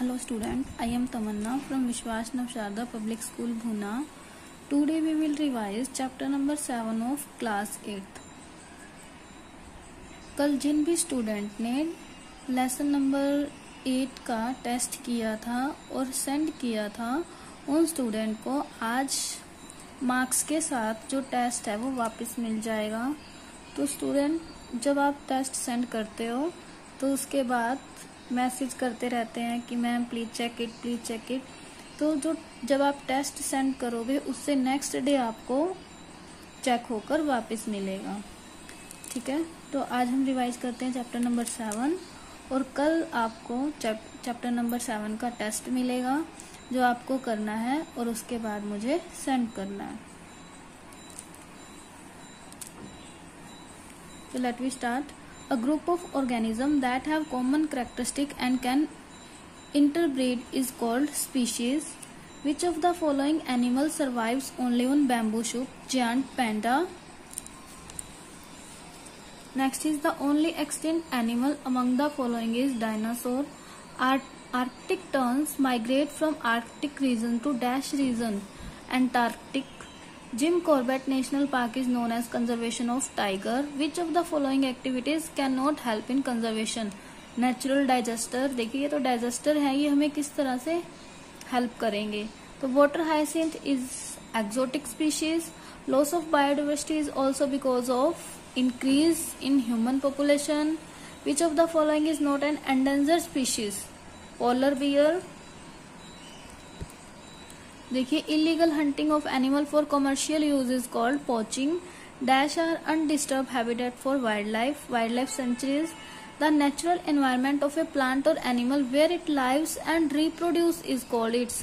Hello student I am Tamanna from Vishwas Navsharda public school Bhuna today we will revise chapter number seven of class eight कल जिन भी student ने lesson number eight का test किया था और send किया था, उन स्टूडेंट को आज मार्क्स के साथ जो टेस्ट है वो वापस मिल जाएगा। तो स्टूडेंट जब आप टेस्ट सेंड करते हो तो उसके बाद मैसेज करते रहते हैं कि ma'am please check it please check it तो जो, जब आप टेस्ट सेंड करोगे, उससे नेक्स्ट डे आपको चेक होकर वापस मिलेगा। ठीक है? तो आज हम रिवाइज करते हैं चैप्टर नंबर सेवन और कल आपको चैप्टर नंबर सेवन का टेस्ट मिलेगा, जो आपको करना है और उसके बाद मुझे सेंड करना है। तो let we start a group of organisms that have common characteristic and can interbreed is called species. Which of the following animal survives only on bamboo shoot? Giant panda. Next is the only extinct animal among the following is dinosaur. Art arctic terns migrate from arctic region to dash region. Antarctic Jim Corbett National Park is known as conservation of tiger. Which of the following activities cannot help in conservation? Natural digester. देखिए ये तो digester है ये हमें किस तरह से help करेंगे तो water hyacinth is exotic species. Loss of biodiversity is also because of increase in human population. Which of the following is not an endangered species? Polar bear, देखिए illegal hunting of animal for commercial use is called poaching dash are undisturbed habitat for wild life wild life sanctuaries the natural environment of a plant और animal where it lives and reproduce is called its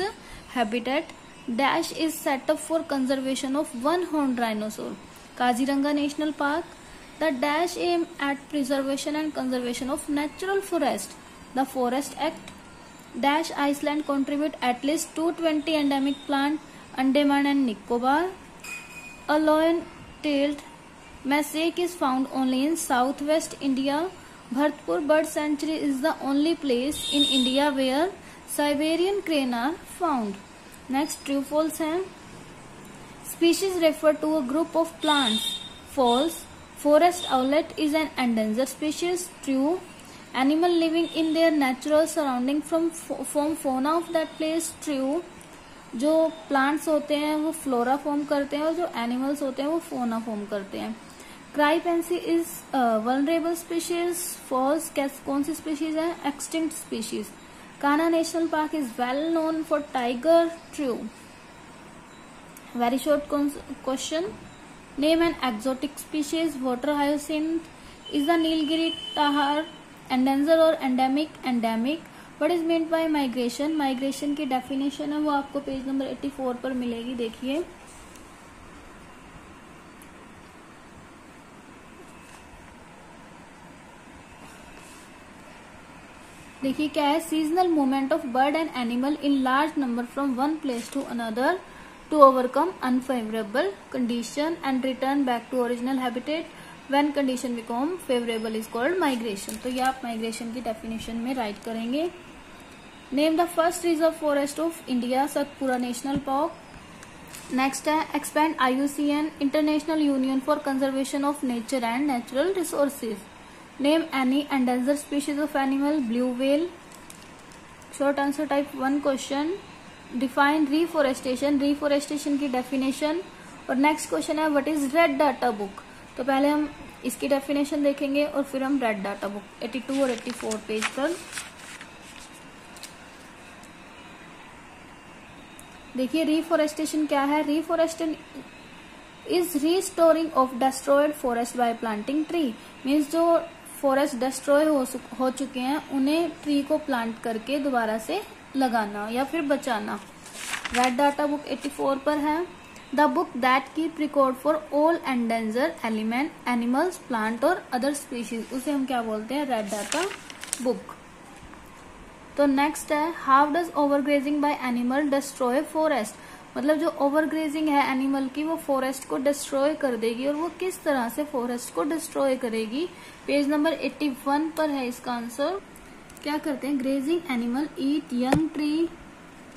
habitat dash is set up for conservation of one horn rhinoceros Kaziranga national park the dash aim at preservation and conservation of natural forest the forest act Dash Iceland contribute at least 220 endemic plant Andaman and Nicobar. A lion-tailed mosaic is found only in southwest India. Bhartpur Bird Sanctuary is the only place in India where Siberian crane are found. Next, true false है. Species refer to a group of plants. False. Forest owlet is an endangered species. True. Animal living in their natural surrounding from form fauna of that place true जो plants होते हैं, वो flora form करते हैं और जो animals होते हैं, वो फोना फॉर्म करते हैं। क्राईपेंसी इज़ वनरेबल स्पीशीज फॉल्स कौन सी स्पीशीज है? Extinct species Kanha national park is well known for tiger true very short question name an exotic species water hyacinth is the Nilgiri tahr endanger और endemic endemic what is mean by migration migration की definition है, वो आपको page number 84 पर मिलेगी, देखिए। देखिए, क्या है? Seasonal movement of bird and animal in large number from one place to another to overcome unfavourable condition and return back to original habitat when condition become favourable is called migration तो ये आप migration की definition में write करेंगे। Name the first reserve forest of India Satpura national park next है expand IUCN international union for conservation of nature and natural resources name any endanger species of animal blue whale short answer type one question define reforestation reforestation की definition और next question है what is red data book तो पहले हम इसकी definition देखेंगे और फिर हम रेड डाटा बुक 82 और 84 पेज पर। देखिए रिफोरेस्टेशन क्या है? Reforestation is restoring of destroyed forest by planting tree means जो फॉरेस्ट डिस्ट्रॉय हो, हो चुके हैं उन्हें ट्री को प्लांट करके दोबारा से लगाना या फिर बचाना। रेड डाटा बुक 84 पर है। Book that keep record for all endanger element, animals, plant और अदर स्पीशीज। उसे हम क्या बोलते हैं? रेड डाटा बुक तो नेक्स्ट है how does overgrazing by animal destroy forest मतलब जो ओवरग्रेजिंग है एनिमल की, वो फॉरेस्ट को डिस्ट्रॉय कर देगी और वो किस तरह से फॉरेस्ट को डिस्ट्रॉय करेगी? पेज नंबर 81 पर है इसका आंसर क्या करते हैं? Grazing animal eat young tree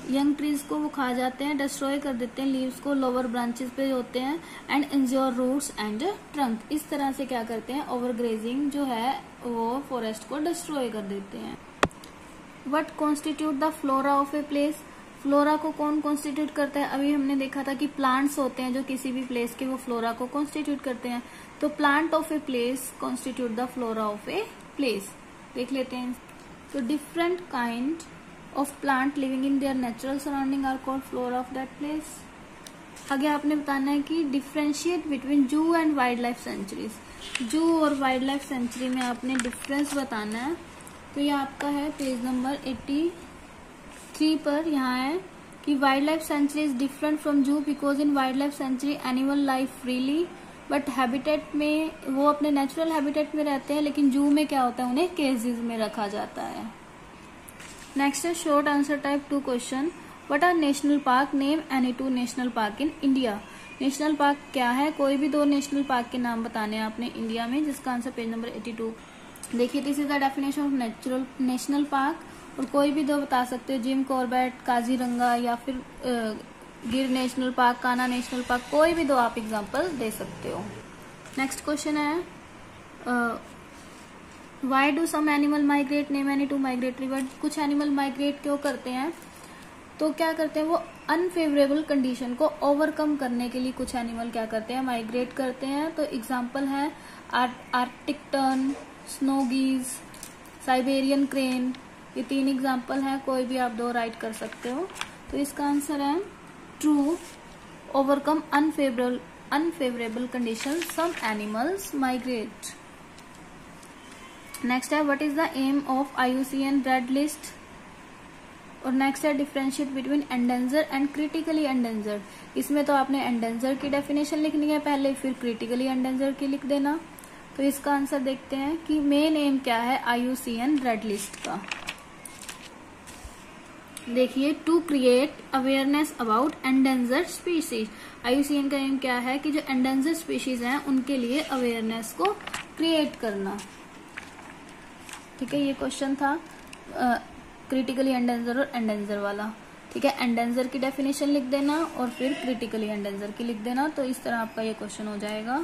young trees को वो खा जाते हैं डिस्ट्रॉय कर देते हैं लीव्स को लोअर ब्रांचेस पे होते हैं and injure roots and trunk इस तरह से क्या करते हैं? ओवर ग्रेजिंग जो है, वो फॉरेस्ट को डिस्ट्रॉय कर देते हैं। What constitute the flora of a place flora को कौन कॉन्स्टिट्यूट करता है? अभी हमने देखा था कि प्लांट्स होते हैं जो किसी भी प्लेस के, वो फ्लोरा को कॉन्स्टिट्यूट करते हैं। तो plant of a place constitute the flora of a place देख लेते हैं। तो different kind of plant living in their natural surrounding are called flora of that place आगे आपने बताना है कि differentiate between zoo and wild life sanctuaries zoo और वाइल्ड लाइफ सेंचुरी में आपने डिफरेंस बताना है। तो ये आपका है पेज नंबर 83 पर। यहाँ है कि wild life sanctuary is different from zoo because in wild life sanctuary animal life freely but habitat में, वो अपने नेचुरल हैबिटेट में रहते हैं, लेकिन जू में क्या होता है? उन्हें केजेस में रखा जाता है। नेक्स्ट है short answer type two question what are national park name any two national park in India national park क्या है? कोई भी दो नेशनल पार्क के नाम बताने हैं आपने इंडिया में, जिसका आंसर पेज नंबर 82 देखिए this is the definition of natural national park और कोई भी दो बता सकते हो। जिम कॉर्बेट काजीरंगा या फिर Gir national park Kanha national park कोई भी दो आप एग्ज़ाम्पल दे सकते हो। नेक्स्ट क्वेश्चन है why do some animal migrate name any two migratory bird कुछ एनिमल माइग्रेट क्यों करते हैं? तो क्या करते हैं? वो अनफेवरेबल कंडीशन को ओवरकम करने के लिए कुछ एनिमल क्या करते हैं? माइग्रेट करते हैं। तो एग्ज़ाम्पल है arctic tern snow geese Siberian crane ये तीन एग्ज़ाम्पल हैं। कोई भी आप दो राइट कर सकते हो। तो इसका आंसर है to overcome unfavourable unfavourable condition some animals migrate next है what is the aim of IUCN red list और नेक्स्ट है differentiate between endanger and critically endangered इसमें तो आपने एंडेंजर की डेफिनेशन लिखनी है पहले, फिर क्रिटिकली एंडेंजर की लिख देना। तो इसका आंसर देखते हैं कि मेन एम क्या है आईयूसीएन रेड लिस्ट का। देखिए to create awareness about endanger species IUCN का एम क्या है कि जो एंडेंजर स्पीशीज हैं, उनके लिए अवेयरनेस को क्रिएट करना। ठीक है, ये क्वेश्चन था क्रिटिकली एंडेंजर और एंडेंजर वाला। ठीक है एंडेंजर की डेफिनेशन लिख देना और फिर क्रिटिकली एंडेंजर की लिख देना तो इस तरह आपका ये क्वेश्चन हो जाएगा।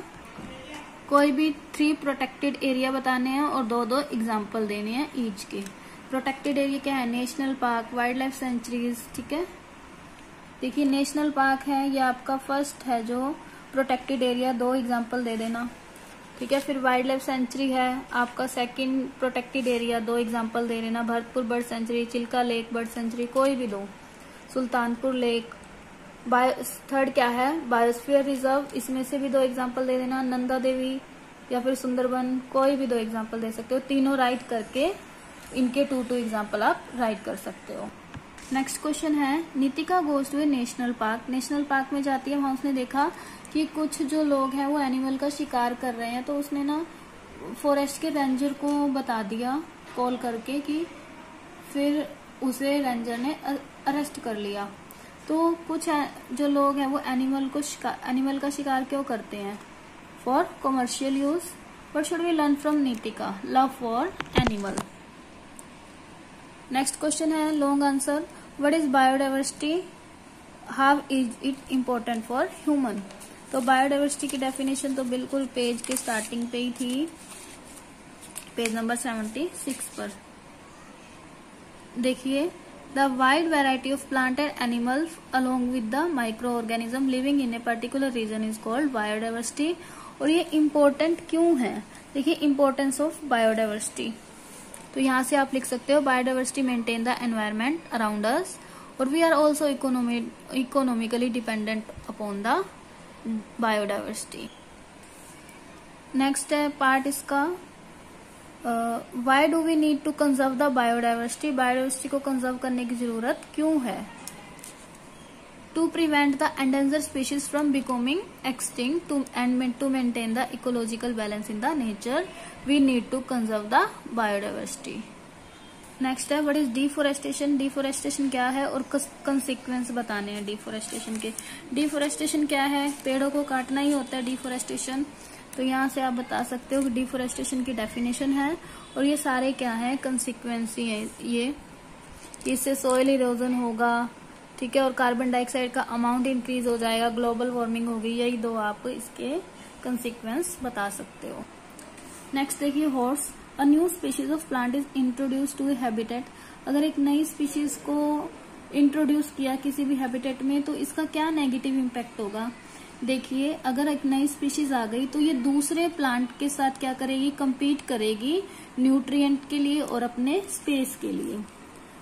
कोई भी थ्री प्रोटेक्टेड एरिया बताने हैं और दो दो एग्ज़ाम्पल देने हैं ईच के। प्रोटेक्टेड एरिया क्या है? National park wild life sanctuaries ठीक है? देखिए नेशनल पार्क है, ये आपका फ़र्स्ट है जो प्रोटेक्टेड एरिया दो एग्ज़ाम्पल दे देना। ठीक है, फिर वाइल्ड लाइफ सेंचुरी है, आपका सेकंड प्रोटेक्टेड एरिया दो एग्जांपल दे देना Bharatpur bird sanctuary Chilka lake bird sanctuary कोई भी दो, सुल्तानपुर लेक बायो थर्ड क्या है? बायोस्फीयर रिज़र्व इसमें से भी दो एग्जांपल दे देना नंदा देवी या फिर सुंदरबन, कोई भी दो एग्ज़ाम्पल दे सकते हो, तीनों राइट करके, इनके टू टू एग्ज़ाम्पल आप राइट कर सकते हो। नेक्स्ट क्वेश्चन है Nitika goes to a national park national park में जाती है, वहाँ उसने देखा कि कुछ जो लोग हैं, वो एनिमल का शिकार कर रहे हैं तो उसने ना फॉरेस्ट के रेंजर को बता दिया कॉल करके कि फिर उसे रेंजर ने अरेस्ट कर लिया। तो कुछ जो लोग हैं, वो एनिमल को एनिमल का शिकार क्यों करते हैं? For commercial use what should we learn from Nitika love for animal next question है long answer what is biodiversity how is it important for human तो बायोडाइवर्सिटी की डेफिनेशन तो बिल्कुल पेज के स्टार्टिंग पे ही थी। पेज नंबर सेवेंटी सिक्स पर। देखिए the wide variety of plant and animals along with the micro organism living in a particular region is called biodiversity और ये इम्पोर्टेंट क्यों है? देखिए इम्पोर्टेंस ऑफ़ बायोडाइवर्सिटी तो यहाँ से आप लिख सकते हो biodiversity maintain the environment around us और we are also economically dependent upon the biodiversity next है पार्ट इसका why do we need to conserve the biodiversity biodiversity को कंजर्व करने की ज़रूरत क्यों है? To prevent the endanger species from becoming extinct to and to maintain the ecological balance in the nature we need to conserve the biodiversity next है what is deforestation deforestation क्या है और कंसिक्वेंस बताने हैं डिफोरेस्टेशन के। Deforestation क्या है? पेड़ों को काटना ही होता है डिफोरेस्टेशन तो यहाँ से आप बता सकते हो कि डिफोरेस्टेशन की डेफिनेशन है और ये सारे क्या है? कंसिक्वेंसी है ये। इससे सोयल इरोजन होगा ठीक है, और कार्बन डाइऑक्साइड का अमाउंट इंक्रीज हो जाएगा ग्लोबल वार्मिंग होगी यही दो आप इसके कंसिक्वेंस बता सकते हो। नेक्स्ट देखिए horse a new species of plant is introduce to habitat अगर एक नई स्पीशीज को इंट्रोड्यूस किया किसी भी हैबिटेट में तो इसका क्या नेगेटिव इम्पैक्ट होगा? देखिए, अगर एक नई स्पीशीज आ गई तो ये दूसरे प्लांट के साथ क्या करेगी? कम्पीट करेगी न्यूट्रिएंट के लिए और अपने स्पेस के लिए।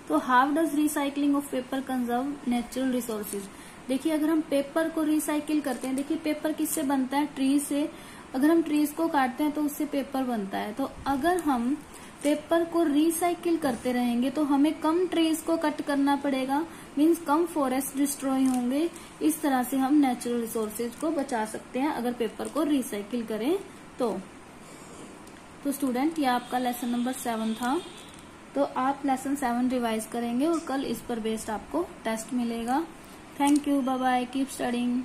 तो how does recycling of paper conserve natural resources देखिए, अगर हम पेपर को रिसाइकिल करते हैं, देखिए पेपर किससे बनता है? ट्री से। अगर हम ट्रीज को काटते हैं तो उससे पेपर बनता है। तो अगर हम पेपर को रिसाइकिल करते रहेंगे तो हमें कम ट्रीज को कट करना पड़ेगा। मीन्स कम फॉरेस्ट डिस्ट्रॉय होंगे। इस तरह से हम नेचुरल रिसोर्सेज को बचा सकते हैं, अगर पेपर को रिसाइकिल करें तो। तो स्टूडेंट ये आपका लेसन नंबर सेवन था। तो आप लेसन सेवन रिवाइज करेंगे और कल इस पर बेस्ड आपको टेस्ट मिलेगा। Thank you bye bye keep studying